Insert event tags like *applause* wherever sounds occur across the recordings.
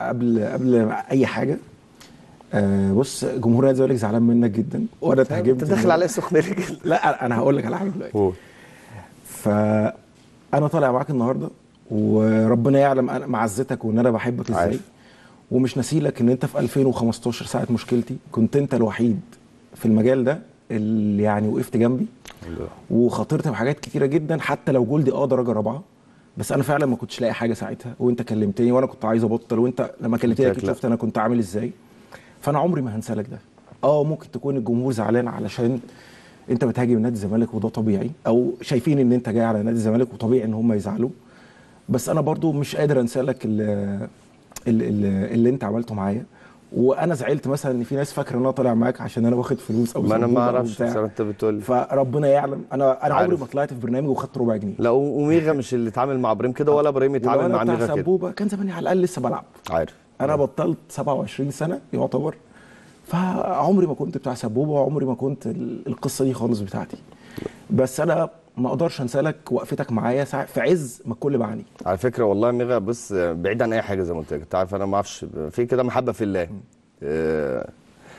قبل قبل أي حاجة. آه بص جمهور نادي الزمالك زعلان منك جدا وأنا اتهاجمت أنت داخل عليا سخن ليه كده؟ لا أنا هقول لك على حاجة دلوقتي. قول. فأنا طالع معاك النهارده وربنا يعلم أنا معزتك وإن أنا بحبك إزاي. عارف. ومش ناسيلك إن أنت في 2015 ساعة مشكلتي كنت أنت الوحيد في المجال ده اللي يعني وقفت جنبي. وخاطرت بحاجات كتيرة جدا حتى لو جولدي آه درجة رابعة. بس أنا فعلا ما كنتش لاقي حاجة ساعتها وأنت كلمتني وأنا كنت عايز أبطل وأنت لما كلمتني أكيد. شفت أنا كنت عامل إزاي. فأنا عمري ما هنسى لك ده. آه ممكن تكون الجمهور زعلان علشان أنت بتهاجم نادي الزمالك وده طبيعي أو شايفين إن أنت جاي على نادي الزمالك وطبيعي إن هم يزعلوا. بس أنا برضو مش قادر أنسى لك اللي, اللي, اللي أنت عملته معايا. وأنا زعلت مثلا إن في ناس فاكرة إن أنا طالع معاك عشان أنا واخد فلوس أو ما أنا ما أعرفش أنت بتقول. فربنا يعلم. أنا أنا عمري عارف. ما طلعت في برنامج وخدت ربع جنيه. لا وميغا مش اللي اتعامل مع إبراهيم كده ولا إبراهيم أنا مع ميغا كده. سبوبة. كان زماني على الأقل لسه بلعب. عارف. أنا بطلت 27 سنة يعتبر. فعمري ما كنت بتاع سبوبة وعمري ما كنت ال- القصة دي خالص بتاعتي. بس أنا ما أقدرش انسى لك وقفتك معايا في عز ما الكل بعاني. على فكرة والله ميغا بص بعيد عن أي حاجة زي ما قلت لك. أنت عارف أنا ما أعرفش في كده محبة في الله. آه،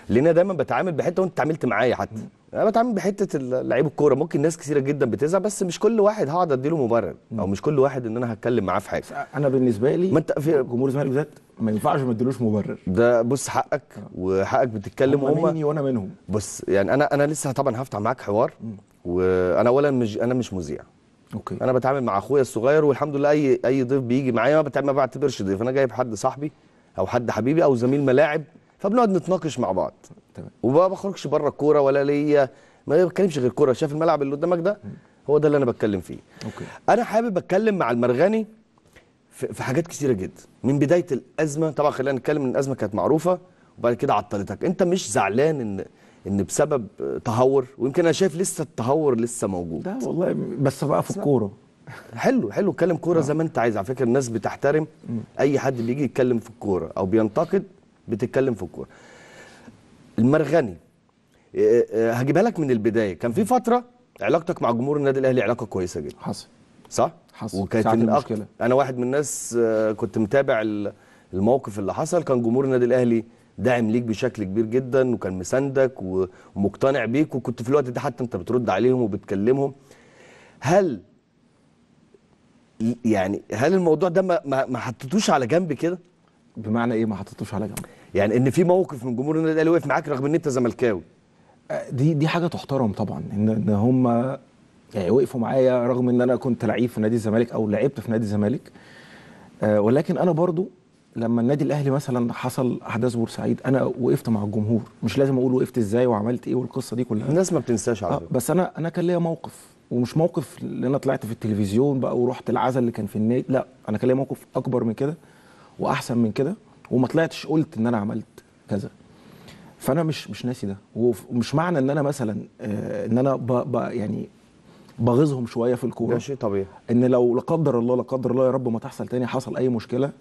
لأن أنا دايما بتعامل بحتة وأنت اتعاملت معايا حتى. أنا بتعامل بحتة لعيب الكورة. ممكن ناس كثيره جدا بتزعل بس مش كل واحد هقعد أديله مبرر. أو مش كل واحد إن أنا هتكلم معاه في حاجة. أنا بالنسبة لي ما أنت في- جمهور الزمالك بالذات ما ينفعش ما اديلوش مبرر. ده بص حقك وحقك بتتكلم هم مني وأنا منهم. بص يعني أنا أنا لسه طبعا هفتح معاك حوار. وأنا اولا مش أنا مش مذيع. okay. أنا بتعامل مع اخويا الصغير والحمد لله اي اي ضيف بيجي معايا ما ما بعتبرش ضيف. أنا جايب حد صاحبي أو حد حبيبي أو زميل ملاعب فبنقعد نتناقش مع بعض. تمام. وما بخرجش بره الكورة ولا ليا ما بتكلمش غير كورة. شايف الملعب اللي قدامك ده هو ده اللي أنا بتكلم فيه. أوكي. أنا حابب اتكلم مع المرغني في حاجات كتيرة جدا. من بداية الأزمة طبعا خلينا نتكلم إن الأزمة كانت معروفة وبعد كده عطلتك. انت مش زعلان إن إن بسبب تهور ويمكن أنا شايف لسه التهور لسه موجود. ده والله بس بقى في الكورة. حلو حلو. اتكلم كورة زي ما أنت عايز. على فكرة الناس بتحترم أي حد بيجي يتكلم في الكورة أو بينتقد بتتكلم في الكورة. المرغني آه، آه، هجيبها لك من البداية. كان في فترة علاقتك مع جمهور النادي الأهلي علاقة كويسة جدا. حصل. صح؟ حصل. وكانت. أكتر أنا واحد من الناس كنت متابع ال- الموقف اللي حصل. كان جمهور النادي الأهلي داعم ليك بشكل كبير جدا وكان مساندك ومقتنع بيك وكنت في الوقت ده حتى انت بترد عليهم وبتكلمهم. هل يعني هل الموضوع ده ما ما, حطيتوش على جنب كده؟ بمعنى إيه ما حطيتوش على جنب؟ يعني إن في موقف من جمهور النادي الأهلي وقف معاك رغم إن أنت زملكاوي. آه، دي دي حاجة تحترم طبعا إن إن هم يعني وقفوا معايا رغم إن أنا كنت لعيب في نادي الزمالك أو لعبت في نادي الزمالك. آه، ولكن أنا برضو لما النادي الأهلي مثلا حصل أحداث بورسعيد أنا وقفت مع الجمهور. مش لازم أقول وقفت إزاي وعملت إيه والقصة دي كلها. الناس ما بتنساش على آه بس أنا أنا كان ليا موقف ومش موقف اللي أنا طلعت في التلفزيون بقى ورحت العزا اللي كان في النادي لا أنا كان ليا موقف أكبر من كده وأحسن من كده وما طلعتش قلت إن أنا عملت كذا. فأنا مش مش ناسي ده. ومش معنى إن أنا مثلا آه إن أنا ب ب يعني بغيظهم شوية في ده الكوره شيء طبيعي. إن لو لا قدر الله لا قدر الله يا رب ما تحصل تاني حصل أي مشكلة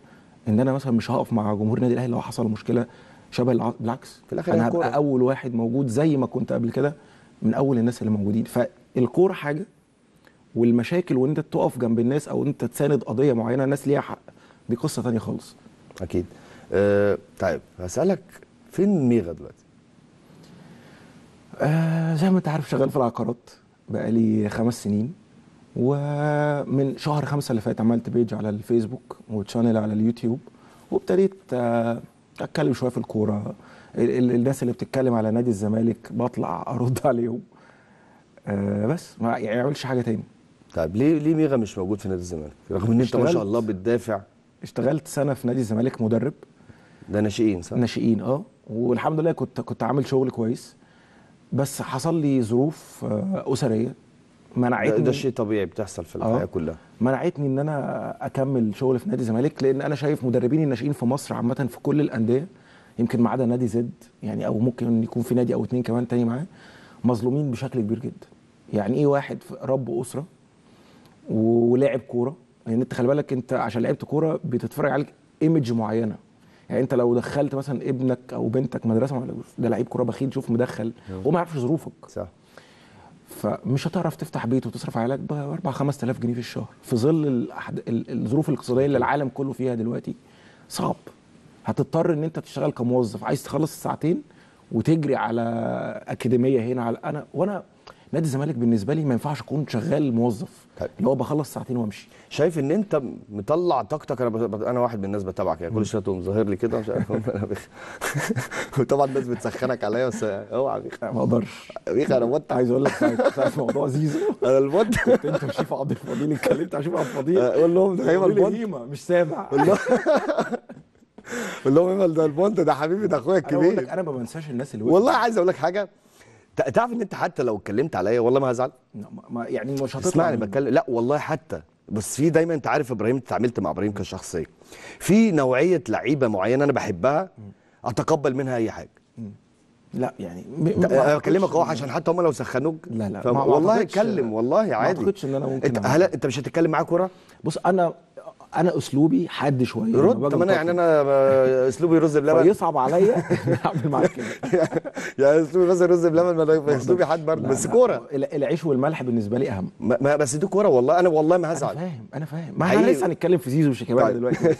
إن أنا مثلا مش هقف مع جمهور النادي الأهلي لو حصل مشكلة شبه الع... بالعكس. في الآخر هي أنا. هبقى أول واحد موجود زي ما كنت قبل كده من أول الناس اللي موجودين. فالكورة حاجة والمشاكل وإن أنت تقف جنب الناس أو أنت تساند قضية معينة الناس ليها حق. دي قصة تانية خالص. أكيد. أه طيب هسألك فين ميغا دلوقتي؟ آه زي ما أنت عارف شغال في العقارات بقالي خمس سنين. ومن شهر خمسة اللي فات عملت page على الفيسبوك و channel على اليوتيوب وابتديت آه أتكلم شوية في الكورة. ال- ال- الناس اللي بتتكلم على نادي الزمالك بطلع أرد عليهم. آه بس ما عملتش حاجة تاني. طيب ليه ليه ميغا مش موجود في نادي الزمالك؟ رغم إن أنت ما شاء. الله بتدافع. اشتغلت سنة في نادي الزمالك مدرب. ده ناشئين صح؟ ناشئين آه. والحمد لله كنت كنت عامل شغل كويس. بس حصل لي ظروف آه، أسرية. منعتني ده شيء طبيعي بتحصل في الحياة آه. كلها. منعتني إن أنا أكمل شغل في نادي الزمالك لأن أنا شايف مدربين الناشئين في مصر عامة في كل الأندية يمكن ما عدا نادي زد يعني أو ممكن يكون في نادي أو اتنين كمان تاني معاه مظلومين بشكل كبير جدا. يعني إيه واحد رب أسرة ولاعب كورة؟ لأن أنت خلي بالك أنت عشان لعبت كورة بتتفرج عليك ايمج معينة. يعني أنت لو دخلت مثلا ابنك أو بنتك مدرسة ده لعيب كورة بخيل شوف مدخل هو ما يعرفش ظروفك. صح. فمش هتعرف تفتح بيت وتصرف على علاج ب 4 5000 جنيه في الشهر. في ظل الظروف الاقتصادية اللي العالم كله فيها دلوقتي صعب. هتضطر إن أنت تشتغل كموظف عايز تخلص الساعتين وتجري على أكاديمية هنا على أنا وأنا نادي الزمالك بالنسبة لي ما ينفعش أكون شغال موظف. طيب. اللي هو بخلص ساعتين وأمشي. شايف إن أنت مطلع طاقتك؟ أنا ب... أنا واحد من الناس بتابعك يعني. كل شوية تقوم ظاهر لي كده مش عارف. *laughs* وطبعا الناس بتسخنك عليا بس أوعى بيخ ما أقدرش. بيخ أنا موت عايز أقول لك ساعة ساعة موضوع زيزو. *laughs* أنا الموت كنت أنت وشيف عبد الفضيل اتكلمت على شيف عبد الفضيل. قول لهم ده هيبقى قول لي البونت هيما مش سامع. قول لهم. لهم ده البونت ده حبيبي ده أخويا أنا بقول لك الكبير أنا ما بنساش الناس اللي والله عايز أقول لك حاجة. تعرف إن أنت حتى لو اتكلمت عليا والله ما هزعل؟ ما- ما يعني مش هتطلع اسمعني بتكلم. لا والله حتى. بس في دايما أنت عارف إبراهيم اتعاملت مع إبراهيم كشخصية. في نوعية لعيبة معينة أنا بحبها أتقبل منها أي حاجة. لا يعني ما أنا بكلمك أهو عشان حتى هم لو سخنوك. لا، لا،؟ ما- ما والله اتكلم والله ما عادي. أعتقدش إن أنا ممكن أنت هل. أنت مش هتتكلم معايا كورة؟ بص أنا أنا اسلوبي حاد شوية. رد؟ طب أنا يعني أنا اسلوبي رز بلبن؟ فيصعب عليا *laughs* أعمل معاك كده. *laughs* يعني اسلوبي بس رز بلبن ما اسلوبي حد برضه. بس كورة. ال- العيش والملح بالنسبة لي أهم. ما بس دي كورة والله. أنا والله ما أنا هزعل. فاهم أنا فاهم. ما إحنا. لسه هنتكلم في زيزو وشيكابالا طيب. دلوقتي. *laughs*